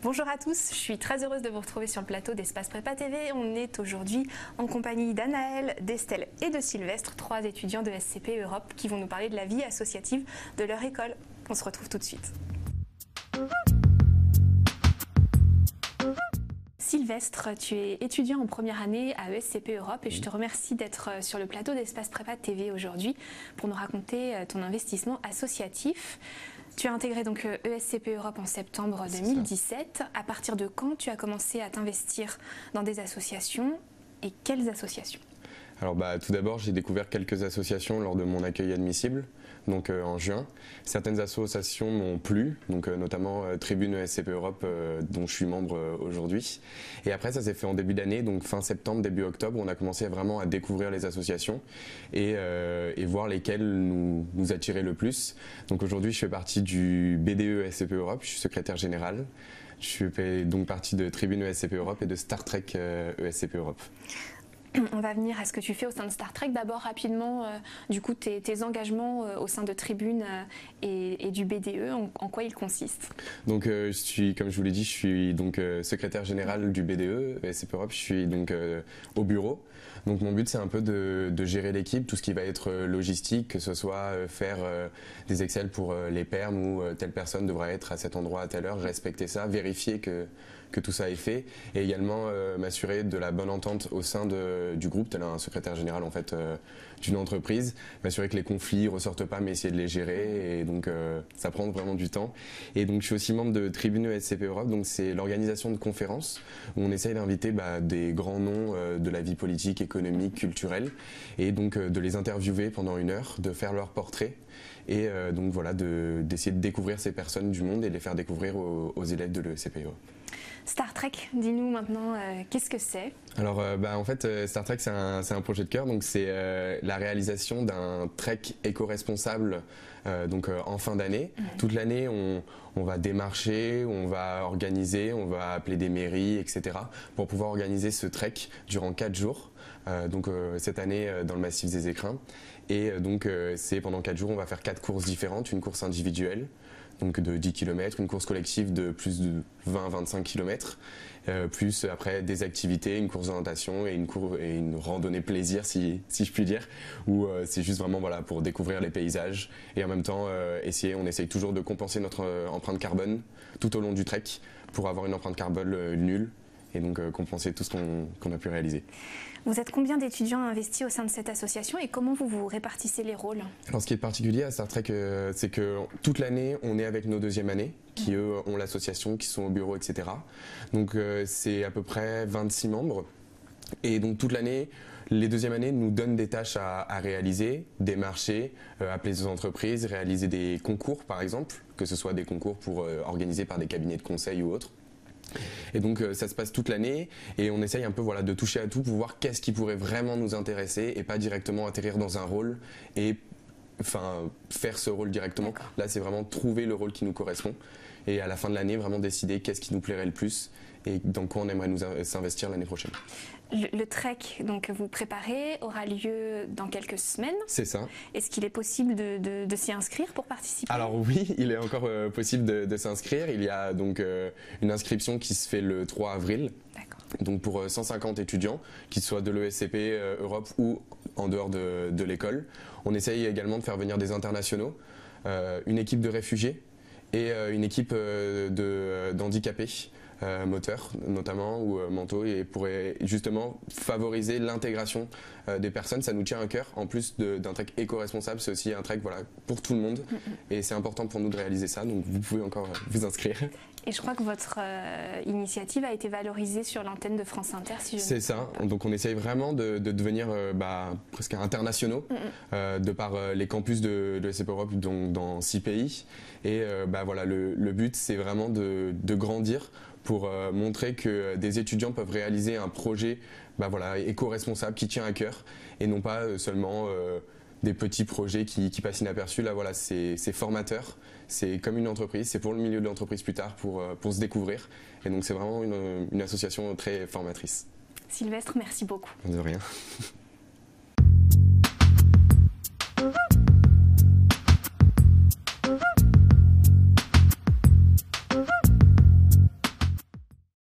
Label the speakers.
Speaker 1: Bonjour à tous, je suis très heureuse de vous retrouver sur le plateau d'Espace Prépa TV. On est aujourd'hui en compagnie d'Anaël, d'Estelle et de Sylvestre, trois étudiants de SCP Europe qui vont nous parler de la vie associative de leur école. On se retrouve tout de suite. Sylvestre, tu es étudiant en première année à ESCP Europe et je te remercie d'être sur le plateau d'Espace Prépa TV aujourd'hui pour nous raconter ton investissement associatif. Tu as intégré donc ESCP Europe en septembre 2017. À partir de quand tu as commencé à t'investir dans des associations et quelles associations?
Speaker 2: Alors bah, tout d'abord, j'ai découvert quelques associations lors de mon accueil admissible, donc euh, en juin. Certaines associations m'ont plu, donc euh, notamment euh, Tribune ESCP Europe, dont je suis membre aujourd'hui. Et après, ça s'est fait en début d'année, donc fin septembre, début octobre, on a commencé vraiment à découvrir les associations et, et voir lesquelles nous, nous attiraient le plus. Donc aujourd'hui, je fais partie du BDE ESCP Europe, je suis secrétaire général. Je fais donc partie de Tribune ESCP Europe et de Star Trek ESCP Europe.
Speaker 1: On va venir à ce que tu fais au sein de Star Trek. D'abord, rapidement, euh, du coup, tes, engagements euh, au sein de Tribune euh, et, du BDE, en, quoi ils consistent?
Speaker 2: Donc, je suis, comme je vous l'ai dit, je suis donc secrétaire général du BDE, SCP Europe. Je suis donc au bureau. Donc, mon but, c'est un peu de, gérer l'équipe, tout ce qui va être logistique, que ce soit faire des Excel pour les permes où telle personne devra être à cet endroit à telle heure, respecter ça, vérifier que que tout ça est fait et également euh, m'assurer de la bonne entente au sein du groupe, tel un secrétaire général en fait euh, d'une entreprise, m'assurer que les conflits ressortent pas mais essayer de les gérer et donc euh, ça prend vraiment du temps. Et donc je suis aussi membre de Tribune SCP Europe, donc c'est l'organisation de conférences où on essaye d'inviter bah, des grands noms de la vie politique, économique, culturelle et donc de les interviewer pendant une heure, de faire leur portrait et donc voilà d'essayer de, découvrir ces personnes du monde et les faire découvrir aux, aux élèves de l'ECPO.
Speaker 1: Star Trek, dis-nous maintenant, euh, qu'est-ce que c'est?
Speaker 2: Alors, euh, bah, en fait, euh, Star Trek, c'est un, un, projet de cœur. Donc, c'est la réalisation d'un trek éco-responsable donc, en fin d'année. Toute l'année, on, on, va démarcher, on va organiser, on va appeler des mairies, etc. pour pouvoir organiser ce trek durant 4 jours. donc, cette année, dans le massif des écrins. Et donc, c'est pendant 4 jours, on va faire 4 courses différentes. Une course individuelle, donc de 10 km, une course collective de plus de 20-25 km, euh, plus après des activités, une course d'orientation et une, randonnée plaisir si, si je puis dire, où euh, c'est juste vraiment voilà, pour découvrir les paysages et en même temps euh, essayer, on essaye toujours de compenser notre empreinte carbone tout au long du trek pour avoir une empreinte carbone nulle et donc compenser tout ce qu'on a pu réaliser.
Speaker 1: Vous êtes combien d'étudiants investis au sein de cette association et comment vous vous répartissez les rôles?
Speaker 2: Alors ce qui est particulier à Star Trek, euh, c'est que toute l'année, on est avec nos deuxièmes années qui eux ont l'association, qui sont au bureau, etc. Donc euh, c'est à peu près 26 membres. Et donc toute l'année, les deuxièmes années nous donnent des tâches à, réaliser, des marchés, euh, appeler des entreprises, réaliser des concours par exemple, que ce soit des concours pour organisés par des cabinets de conseil ou autres. Et donc euh, ça se passe toute l'année et on essaye un peu voilà de toucher à tout pour voir qu'est-ce qui pourrait vraiment nous intéresser et pas directement atterrir dans un rôle et enfin faire ce rôle directement. Là c'est vraiment trouver le rôle qui nous correspond et à la fin de l'année vraiment décider qu'est-ce qui nous plairait le plus et dans quoi on aimerait nous s'investir l'année prochaine.
Speaker 1: Le, trek donc vous préparez aura lieu dans quelques semaines.
Speaker 2: C'est ça.
Speaker 1: Est-ce qu'il est possible de, s'y inscrire pour participer?
Speaker 2: Alors oui, il est encore euh, possible de, s'inscrire. Il y a donc euh, une inscription qui se fait le 3 avril. Donc pour 150 euh, étudiants, qu'ils soient de l'ESCP Europe ou en dehors de, l'école. On essaye également de faire venir des internationaux, une équipe de réfugiés et une équipe d'handicapés. Euh, moteur notamment ou euh, mentaux et pourrait justement favoriser l'intégration euh, des personnes. Ça nous tient à cœur. En plus d'un trek éco-responsable, c'est aussi un trek voilà, pour tout le monde et c'est important pour nous de réaliser ça. Donc vous pouvez encore vous inscrire.
Speaker 1: Et je crois que votre initiative a été valorisée sur l'antenne de France Inter. Si
Speaker 2: c'est ça. Donc on essaye vraiment de, devenir bah, presque internationaux de par les campus de, de SCP Europe donc dans six pays. Et bah, voilà, le, le but c'est vraiment de, de grandir pour euh, montrer que des étudiants peuvent réaliser un projet bah voilà, éco-responsable qui tient à cœur et non pas euh, seulement euh, des petits projets qui, passent inaperçus. Là, voilà, c'est formateur, c'est comme une entreprise, c'est pour le milieu de l'entreprise plus tard, pour, pour se découvrir. Et donc, c'est vraiment une, une association très formatrice.
Speaker 1: Sylvestre, merci beaucoup.
Speaker 2: De rien.